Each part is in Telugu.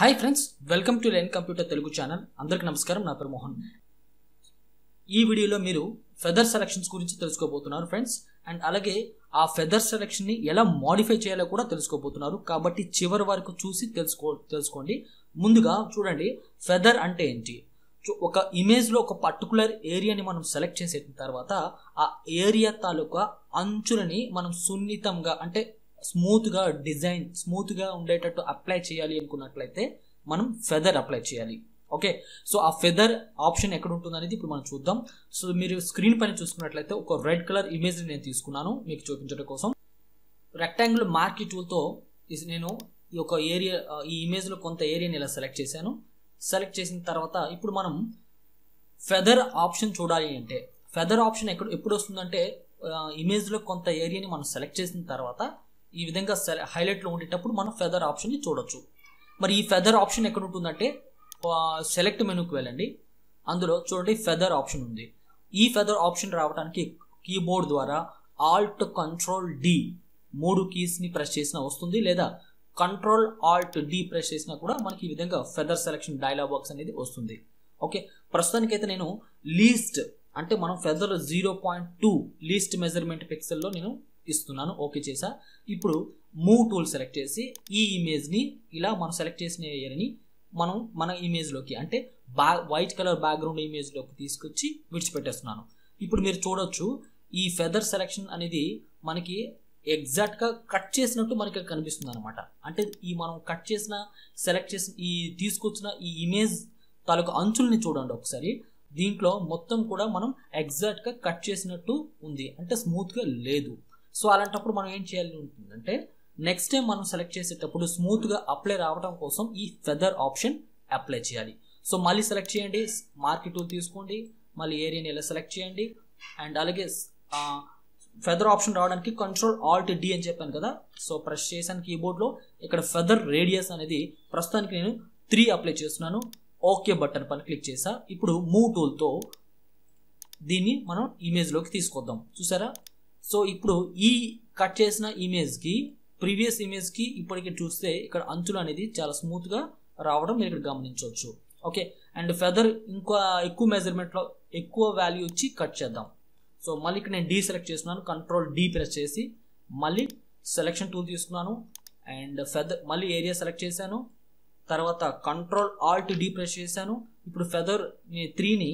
Hi friends welcome to Len computer Telugu channel అందరికీ నమస్కారం నా పేరు మోహన్. ఈ వీడియోలో మీరు ఫెదర్ సెలక్షన్స్ గురించి తెలుసుకోబోతున్నారు ఫ్రెండ్స్ అండ్ అలాగే ఆ ఫెదర్ సెలక్షన్ని ఎలా మాడిఫై చేయాలో కూడా తెలుసుకోబోతున్నారు. కాబట్టి చివరి వరకు చూసి తెలుసుకో తెలుసుకోండి. ముందుగా చూడండి ఫెదర్ అంటే ఏంటి? ఒక ఇమేజ్లో ఒక పర్టికులర్ ఏరియాని మనం సెలెక్ట్ చేసిన తర్వాత ఆ ఏరియా తాలూకా అంచులని మనం సున్నితంగా అంటే స్మూత్గా డిజైన్ స్మూత్గా ఉండేటట్టు అప్లై చేయాలి అనుకున్నట్లయితే మనం ఫెదర్ అప్లై చేయాలి. ఓకే? సో ఆ ఫెదర్ ఆప్షన్ ఎక్కడ ఉంటుంది అనేది ఇప్పుడు మనం చూద్దాం. సో మీరు స్క్రీన్ పైన చూసుకున్నట్లయితే ఒక రెడ్ కలర్ ఇమేజ్ నేను తీసుకున్నాను మీకు చూపించడం కోసం. రెక్టాంగిల్ మార్కీ టూల్తో నేను ఈ యొక్క ఏరియా ఈ ఇమేజ్లో కొంత ఏరియాని ఇలా సెలెక్ట్ చేశాను. సెలెక్ట్ చేసిన తర్వాత ఇప్పుడు మనం ఫెదర్ ఆప్షన్ చూడాలి అంటే ఫెదర్ ఆప్షన్ ఎక్కడ ఎప్పుడు వస్తుందంటే ఇమేజ్లో కొంత ఏరియాని మనం సెలెక్ట్ చేసిన తర్వాత ఈ విధంగా హైలైట్లో ఉండేటప్పుడు మనం ఫెదర్ ఆప్షన్ని చూడొచ్చు. మరి ఈ ఫెదర్ ఆప్షన్ ఎక్కడ ఉంటుందంటే సెలెక్ట్ మెనూకి వెళ్ళండి. అందులో చూడండి ఫెదర్ ఆప్షన్ ఉంది. ఈ ఫెదర్ ఆప్షన్ రావడానికి కీబోర్డ్ ద్వారా ఆల్ట్ కంట్రోల్ డి మూడు కీస్ని ప్రెస్ చేసినా వస్తుంది లేదా కంట్రోల్ ఆల్ట్ డి ప్రెస్ చేసినా కూడా మనకి ఈ విధంగా ఫెదర్ సెలెక్షన్ డైలాగ్ బాక్స్ అనేది వస్తుంది. ఓకే ప్రస్తుతానికైతే నేను లీస్ట్ అంటే మనం feather zero point two least measurement పిక్సెల్లో నేను ఇస్తున్నాను. ఓకే చేసా ఇప్పుడు మూవ్ టూల్ సెలెక్ట్ చేసి ఈ ఇమేజ్ని ఇలా మనం సెలెక్ట్ చేసిన ఏరియాని మనం మన ఇమేజ్లోకి అంటే బ్యా వైట్ కలర్ బ్యాక్గ్రౌండ్ ఇమేజ్లోకి తీసుకొచ్చి విడిచిపెట్టేస్తున్నాను. ఇప్పుడు మీరు చూడొచ్చు ఈ ఫెదర్ సెలెక్షన్ అనేది మనకి ఎగ్జాక్ట్గా కట్ చేసినట్టు మనకి కనిపిస్తుంది అనమాట అంటే ఈ మనం కట్ చేసిన సెలెక్ట్ చేసిన ఈ తీసుకొచ్చిన ఈ ఇమేజ్ తాలూకు అంచుల్ని చూడండి ఒకసారి. దీంట్లో మొత్తం కూడా మనం ఎగ్జాక్ట్గా కట్ చేసినట్టు ఉంది. అంటే స్మూత్గా లేదు. సో అలాంటప్పుడు మనం ఏం చేయాలి ఉంటుందంటే నెక్స్ట్ టైం మనం సెలెక్ట్ చేసేటప్పుడు స్మూత్గా అప్లై రావడం కోసం ఈ ఫెదర్ ఆప్షన్ అప్లై చేయాలి. సో మళ్ళీ సెలెక్ట్ చేయండి మార్కెట్ టూల్ తీసుకోండి మళ్ళీ ఏరియాని ఇలా సెలెక్ట్ చేయండి అండ్ అలాగే ఫెదర్ ఆప్షన్ రావడానికి కంట్రోల్ ఆల్ట్ డి అని చెప్పాను కదా సో ప్రెస్ చేశాను కీబోర్డ్లో ఇక్కడ ఫెదర్ రేడియస్ అనేది ప్రస్తుతానికి నేను త్రీ అప్లై చేస్తున్నాను ఓకే బటన్ పైన క్లిక్ చేసా ఇప్పుడు మూవ్ టూల్తో దీన్ని మనం ఇమేజ్లోకి తీసుకొద్దాం. చూసారా? సో ఇప్పుడు ఈ కట్ చేసిన ఇమేజ్కి ప్రీవియస్ ఇమేజ్కి ఇప్పటికి చూస్తే ఇక్కడ అంచులు అనేది చాలా స్మూత్గా రావడం మీరు ఇక్కడ గమనించవచ్చు. ఓకే అండ్ ఫెదర్ ఇంకా ఎక్కువ మెజర్మెంట్లో ఎక్కువ వాల్యూ ఇచ్చి కట్ చేద్దాం. సో మళ్ళీ ఇక్కడ నేను డీ సెలెక్ట్ చేస్తున్నాను. కంట్రోల్ డీ ప్రెస్ చేసి మళ్ళీ సెలెక్షన్ టూల్ తీసుకున్నాను. అండ్ ఫెదర్ మళ్ళీ ఏరియా సెలెక్ట్ చేశాను. తర్వాత కంట్రోల్ ఆల్ట్ డీ ప్రెస్ చేశాను. ఇప్పుడు ఫెదర్ త్రీని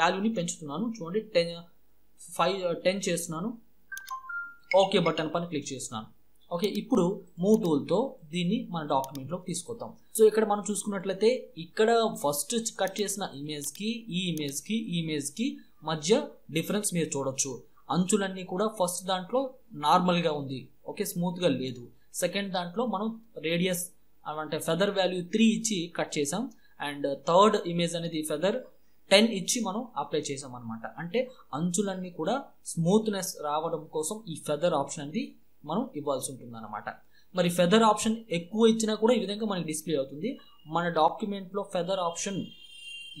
వాల్యూని పెంచుతున్నాను. చూడండి టెన్ ఫైవ్ టెన్ చేస్తున్నాను. ఓకే బటన్ పైన క్లిక్ చేస్తున్నాను. ఓకే ఇప్పుడు మూవ్ టూల్తో దీన్ని మన డాక్యుమెంట్లోకి తీసుకొద్దాం. సో ఇక్కడ మనం చూసుకున్నట్లయితే ఇక్కడ ఫస్ట్ కట్ చేసిన ఇమేజ్కి ఈ ఇమేజ్కి ఈ ఇమేజ్కి మధ్య డిఫరెన్స్ మీరు చూడొచ్చు. అంచులన్నీ కూడా ఫస్ట్ దాంట్లో నార్మల్గా ఉంది. ఓకే స్మూత్గా లేదు. సెకండ్ దాంట్లో మనం రేడియస్ అంటే ఫెదర్ వాల్యూ త్రీ ఇచ్చి కట్ చేసాం. అండ్ థర్డ్ ఇమేజ్ అనేది ఫెదర్ టెన్ ఇచ్చి మనం అప్లై చేసాం అనమాట అంటే అంచులన్నీ కూడా స్మూత్నెస్ రావడం కోసం ఈ ఫెదర్ ఆప్షన్ అనేది మనం ఇవ్వాల్సి ఉంటుంది అనమాట మరి ఫెదర్ ఆప్షన్ ఎక్కువ ఇచ్చినా కూడా ఈ విధంగా మనకి డిస్ప్లే అవుతుంది. మన డాక్యుమెంట్లో ఫెదర్ ఆప్షన్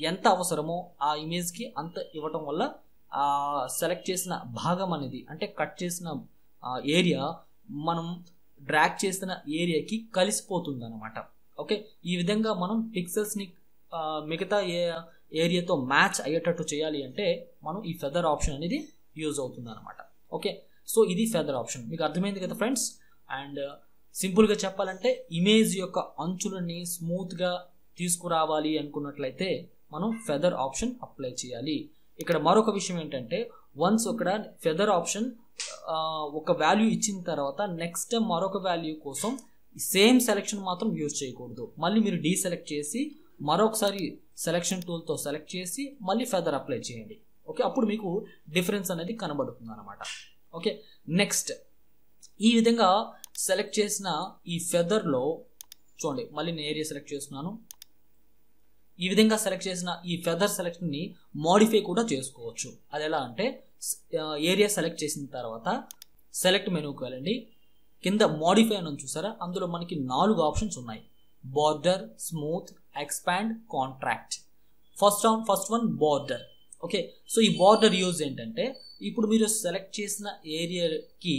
ఎంత అవసరమో ఆ ఇమేజ్కి అంత ఇవ్వటం వల్ల సెలెక్ట్ చేసిన భాగం అనేది అంటే కట్ చేసిన ఏరియా మనం డ్రాక్ చేసిన ఏరియాకి కలిసిపోతుంది అనమాట ఓకే? ఈ విధంగా మనం పిక్సెల్స్ని మిగతా ఏ ఏరియాతో మ్యాచ్ అయ్యేటట్టు చేయాలి అంటే మనం ఈ ఫెదర్ ఆప్షన్ అనేది యూజ్ అవుతుంది అనమాట ఓకే సో ఇది ఫెదర్ ఆప్షన్ మీకు అర్థమైంది కదా ఫ్రెండ్స్ అండ్ సింపుల్గా చెప్పాలంటే ఇమేజ్ యొక్క అంచులని స్మూత్గా తీసుకురావాలి అనుకున్నట్లయితే మనం ఫెదర్ ఆప్షన్ అప్లై చేయాలి. ఇక్కడ మరొక విషయం ఏంటంటే వన్స్ ఇక్కడ ఫెదర్ ఆప్షన్ ఒక వాల్యూ ఇచ్చిన తర్వాత నెక్స్ట్ టైం మరొక వాల్యూ కోసం సేమ్ సెలెక్షన్ మాత్రం యూజ్ చేయకూడదు. మళ్ళీ మీరు డీసెలెక్ట్ చేసి మరొకసారి సెలెక్షన్ టూల్తో సెలెక్ట్ చేసి మళ్ళీ ఫెదర్ అప్లై చేయండి. ఓకే అప్పుడు మీకు డిఫరెన్స్ అనేది కనబడుతుంది అనమాట ఓకే నెక్స్ట్ ఈ విధంగా సెలెక్ట్ చేసిన ఈ ఫెదర్లో చూడండి మళ్ళీ నేను ఏరియా సెలెక్ట్ చేస్తున్నాను. ఈ విధంగా సెలెక్ట్ చేసిన ఈ ఫెదర్ సెలెక్షన్ని మోడిఫై కూడా చేసుకోవచ్చు. అది ఎలా అంటే ఏరియా సెలెక్ట్ చేసిన తర్వాత సెలెక్ట్ మెనూకి వెళ్ళండి. కింద మోడిఫై అని చూసారా? అందులో మనకి నాలుగు ఆప్షన్స్ ఉన్నాయి. Border smooth expand contract first on first one border okay so ఈ బార్డర్ యూజ్ ఏంటంటే ఇప్పుడు మీరు సెలెక్ట్ చేసిన ఏరియాకి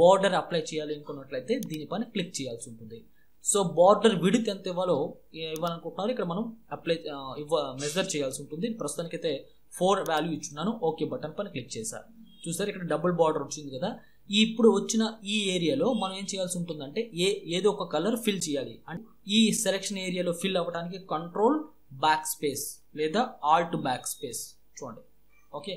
బార్డర్ అప్లై చేయాలి అనుకున్నట్లయితే దీనిపైన క్లిక్ చేయాల్సి ఉంటుంది. సో బార్డర్ విడిత్ ఎంత ఇవ్వాలో ఇవ్వాలనుకుంటున్నారు? ఇక్కడ మనం అప్లై ఇవ్వ మెజర్ చేయాల్సి ఉంటుంది. ప్రస్తుతానికైతే ఫోర్ వాల్యూ ఇచ్చున్నాను. ఓకే బటన్ పైన క్లిక్ చేశాను చూసారు? ఇక్కడ డబుల్ బార్డర్ వచ్చింది కదా? ఇప్పుడు వచ్చిన ఈ ఏరియాలో మనం ఏం చేయాల్సి ఉంటుందంటే ఏ ఏదో ఒక కలర్ ఫిల్ చేయాలి. అంటే ఈ సెలెక్షన్ ఏరియాలో ఫిల్ అవ్వడానికి కంట్రోల్ బ్యాక్ స్పేస్ లేదా ఆల్ట్ బ్యాక్ స్పేస్ చూడండి. Okay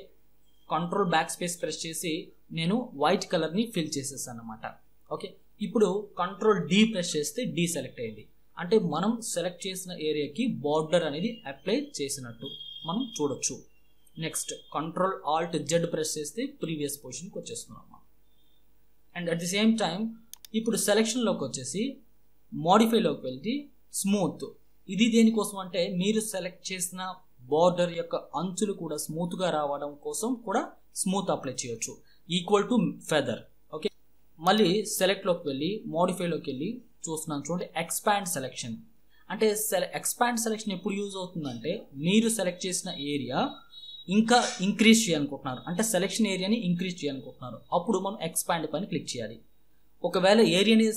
control backspace press చేసి నేను వైట్ కలర్ని ఫిల్ చేసేసాను అనమాట ఓకే ఇప్పుడు కంట్రోల్ డి ప్రెస్ చేస్తే డి సెలెక్ట్ అయింది. అంటే మనం సెలెక్ట్ చేసిన ఏరియాకి బార్డర్ అనేది అప్లై చేసినట్టు మనం చూడొచ్చు. Next control alt Z press చేస్తే ప్రీవియస్ పొజిషన్కి వచ్చేస్తున్నాం and at the same time ఇప్పుడు సెలెక్షన్లోకి వచ్చేసి మాడిఫైలోకి వెళ్ళి స్మూత్ ఇది దేనికోసం అంటే మీరు సెలెక్ట్ చేసిన బార్డర్ యొక్క అంచులు కూడా స్మూత్గా రావడం కోసం కూడా స్మూత్ అప్లై చేయొచ్చు. ఈక్వల్ టు ఫెదర్ ఓకే మళ్ళీ సెలెక్ట్లోకి వెళ్ళి మోడిఫైలోకి వెళ్ళి చూస్తున్నాను చూడండి ఎక్స్పాండ్ సెలెక్షన్ అంటే సెల ఎక్స్పాండ్ సెలెక్షన్ ఎప్పుడు యూజ్ అవుతుందంటే మీరు సెలెక్ట్ చేసిన ఏరియా ఇంకా ఇంక్రీజ్ చేయాలనుకుంటున్నారు. అంటే సెలెక్షన్ ఏరియాని ఇంక్రీజ్ చేయాలనుకుంటున్నారు. అప్పుడు మనం ఎక్స్పాండ్ పైన క్లిక్ చేయాలి. ఒకవేళ ఏరియాని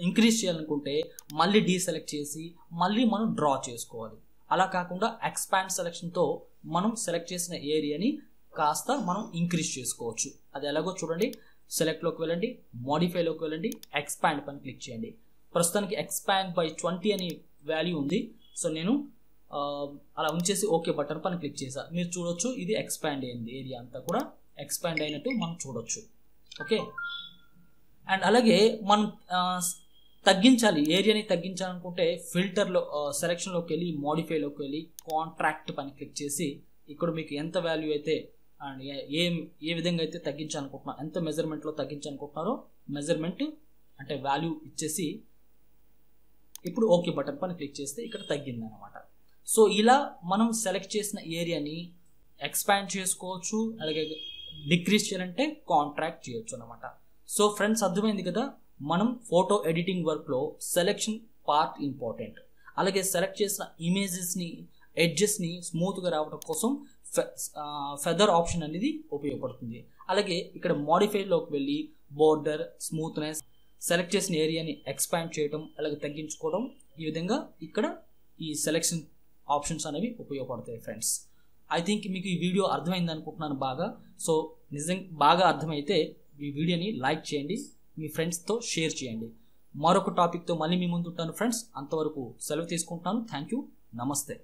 ఇంక్రీజ్ చేయాలనుకుంటే మళ్ళీ డీసెలెక్ట్ చేసి మళ్ళీ మనం డ్రా చేసుకోవాలి. అలా కాకుండా ఎక్స్పాండ్ సెలెక్షన్తో మనం సెలెక్ట్ చేసిన ఏరియాని కాస్త మనం ఇంక్రీజ్ చేసుకోవచ్చు. అది ఎలాగో చూడండి. సెలెక్ట్లోకి వెళ్ళండి మోడిఫైలోకి వెళ్ళండి ఎక్స్పాండ్ పైన క్లిక్ చేయండి. ప్రస్తుతానికి ఎక్స్పాండ్ బై ట్వంటీ అని వాల్యూ ఉంది. సో నేను Um, అలా ఉంచేసి ఓకే బటన్ పైన క్లిక్ చేసా మీరు చూడొచ్చు ఇది ఎక్స్పాండ్ అయింది ఏరియా అంతా కూడా. ఎక్స్పాండ్ అయినట్టు మనం చూడొచ్చు. ఓకే అండ్ అలాగే మనం తగ్గించాలి. ఏరియాని తగ్గించాలనుకుంటే ఫిల్టర్లో సెలెక్షన్లోకి వెళ్ళి మోడిఫైలోకి వెళ్ళి కాంట్రాక్ట్ పని క్లిక్ చేసి ఇక్కడ మీకు ఎంత వాల్యూ అయితే అండ్ ఏ ఏ విధంగా అయితే తగ్గించాలనుకుంటున్నారు ఎంత మెజర్మెంట్లో తగ్గించాలనుకుంటున్నారో మెజర్మెంట్ అంటే వాల్యూ ఇచ్చేసి ఇప్పుడు ఓకే బటన్ పని క్లిక్ చేస్తే ఇక్కడ తగ్గింది అనమాట సో ఇలా మనం సెలెక్ట్ చేసిన ఏరియాని ఎక్స్పాండ్ చేసుకోవచ్చు అలాగే డిక్రీజ్ చేయాలంటే కాంట్రాక్ట్ చేయొచ్చు అనమాట సో ఫ్రెండ్స్ అర్థమైంది కదా? మనం ఫోటో ఎడిటింగ్ వర్క్లో సెలెక్షన్ పార్ట్ ఇంపార్టెంట్ అలాగే సెలెక్ట్ చేసిన ఇమేజెస్ని ఎడ్జెస్ని స్మూత్గా రావడం కోసం ఫెదర్ ఆప్షన్ అనేది ఉపయోగపడుతుంది. అలాగే ఇక్కడ మోడిఫైలోకి వెళ్ళి బోర్డర్ స్మూత్నెస్ సెలెక్ట్ చేసిన ఏరియాని ఎక్స్పాండ్ చేయడం అలాగే తగ్గించుకోవడం ఈ విధంగా ఇక్కడ ఈ సెలెక్షన్ ఆప్షన్స్ అనేవి ఉపయోగపడతాయి ఫ్రెండ్స్ ఐ థింక్ మీకు ఈ వీడియో అర్థమైంది అనుకుంటున్నాను బాగా. సో నిజం బాగా అర్థమైతే ఈ వీడియోని లైక్ చేయండి మీ ఫ్రెండ్స్తో షేర్ చేయండి. మరొక టాపిక్తో మళ్ళీ మీ ముందు ఉంటాను ఫ్రెండ్స్ అంతవరకు సెలవు తీసుకుంటున్నాను. థ్యాంక్ యూ నమస్తే.